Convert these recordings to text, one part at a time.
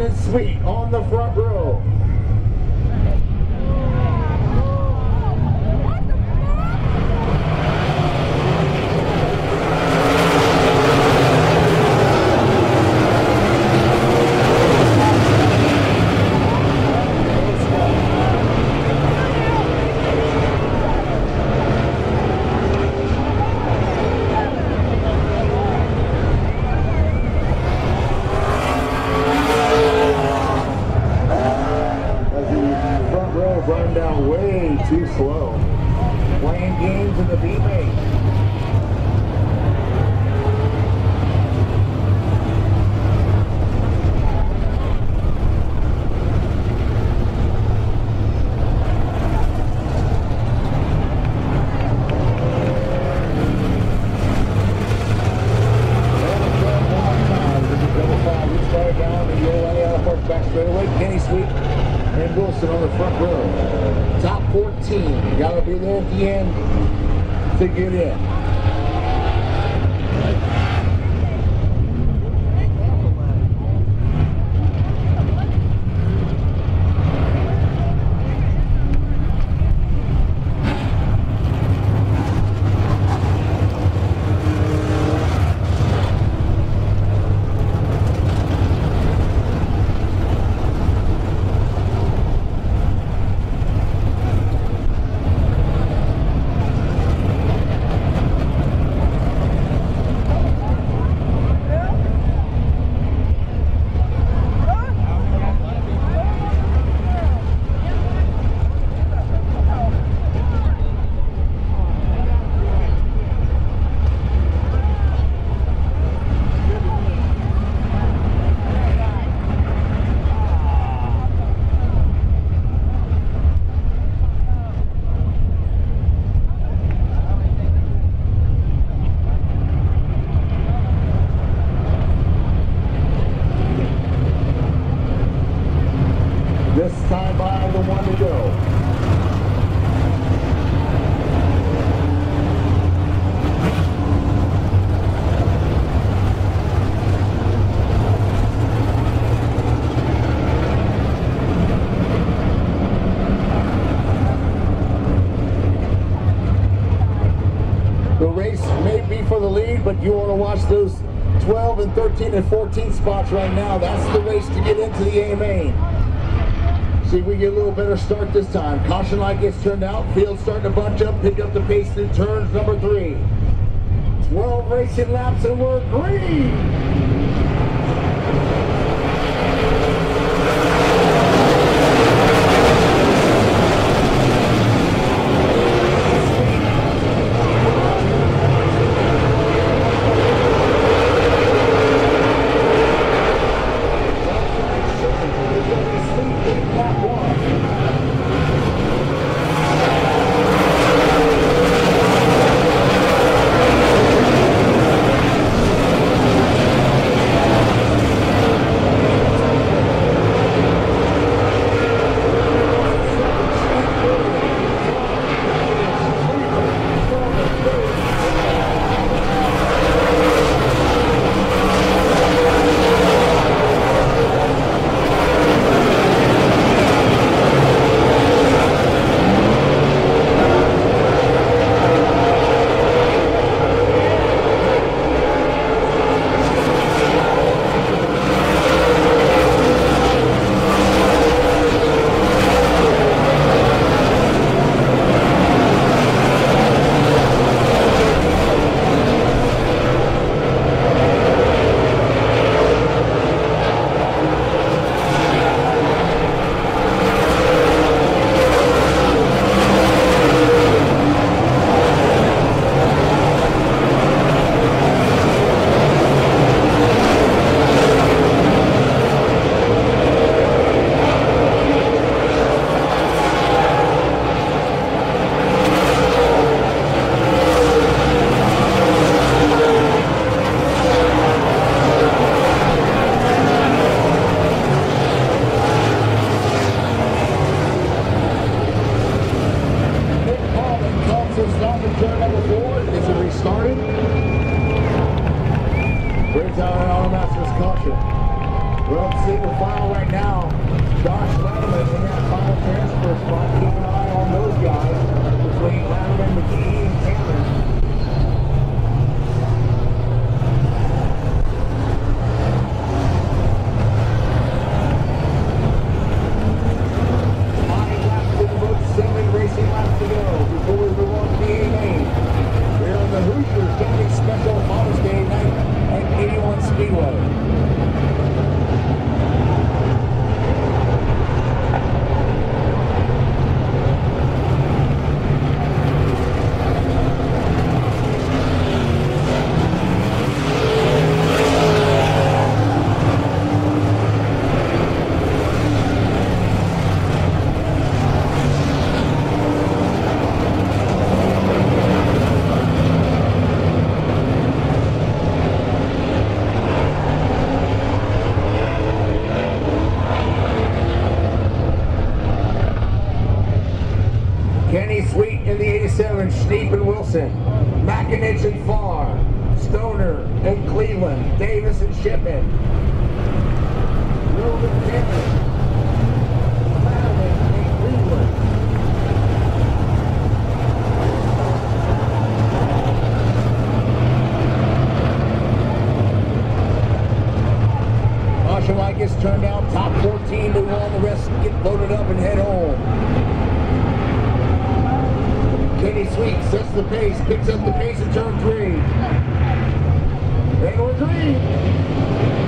and sweet on the front row. End to get in. This time by the one to go. The race may be for the lead, but you to those 12 and 13 and 14 spots right now. That's the race to get into the A main. See if we get a little better start this time. Caution light gets turned out. Field starting to bunch up. Pick up the pace through turns number three. 12 racing laps and we're green. final right now. Josh and Farr, Stoner and Cleveland, Davis and Shipman, Reuben Pittman, Marshall Light gets turned out, top 14, move on, the rest get loaded up and head home. Sweeps sets the pace, picks up the pace in turn three. And we're green.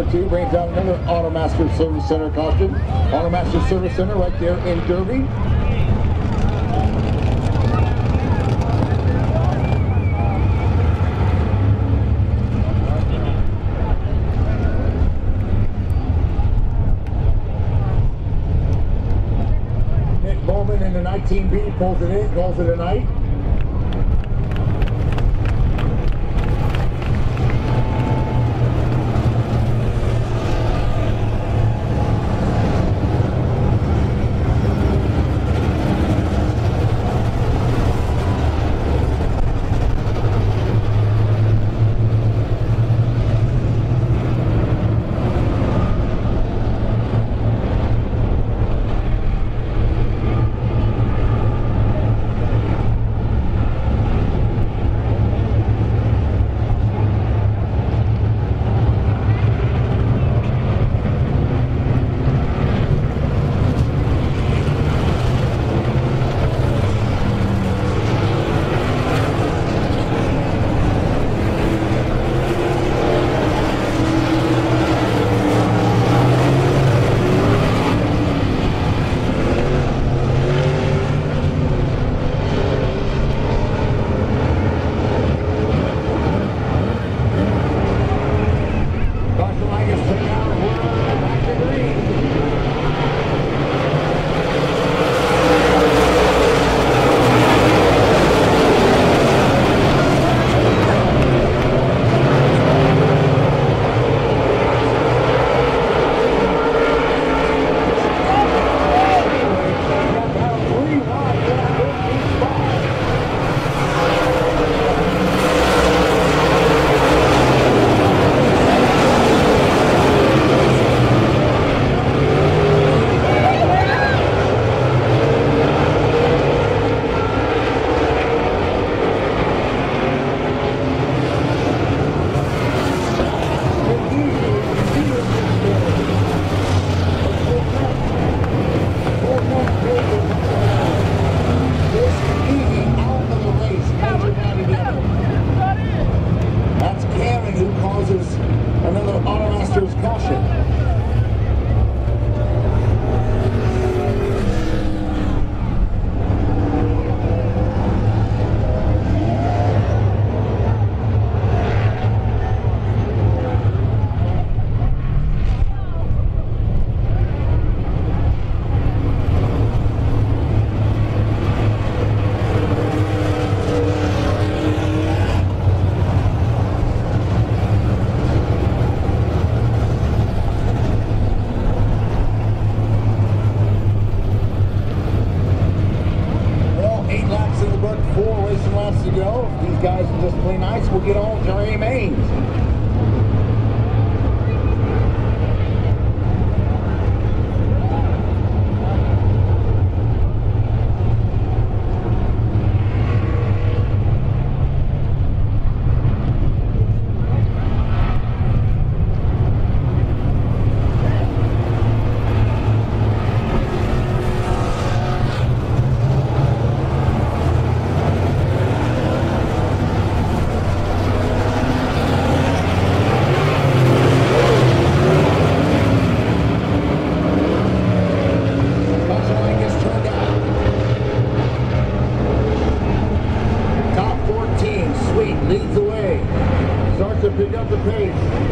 Number two, brings down another Automaster Service Center caution. Automaster Service Center right there in Derby. Nic Baalman in the 19B pulls it in, calls it a night. Pick up the pace.